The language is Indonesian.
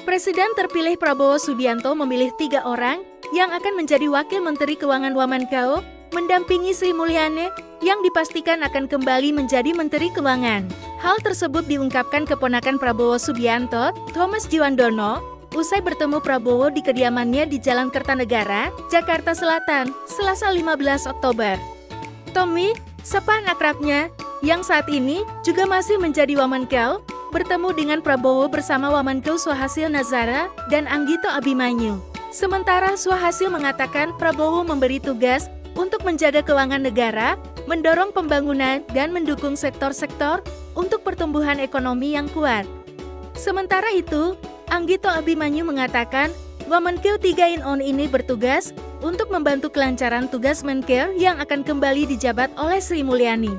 Presiden terpilih Prabowo Subianto memilih tiga orang yang akan menjadi Wakil Menteri Keuangan Wamenkeu, mendampingi Sri Mulyani yang dipastikan akan kembali menjadi Menteri Keuangan. Hal tersebut diungkapkan keponakan Prabowo Subianto, Thomas Jiwandono, usai bertemu Prabowo di kediamannya di Jalan Kertanegara, Jakarta Selatan, Selasa 15 Oktober. Tommy, sepan akrabnya, yang saat ini juga masih menjadi Wamenkeu, bertemu dengan Prabowo bersama Wamenkeu Suhasil Nazara dan Anggito Abimanyu. Sementara Suhasil mengatakan Prabowo memberi tugas untuk menjaga keuangan negara, mendorong pembangunan dan mendukung sektor-sektor untuk pertumbuhan ekonomi yang kuat. Sementara itu, Anggito Abimanyu mengatakan Wamenkeu 3 in on ini bertugas untuk membantu kelancaran tugas Menkeu yang akan kembali dijabat oleh Sri Mulyani.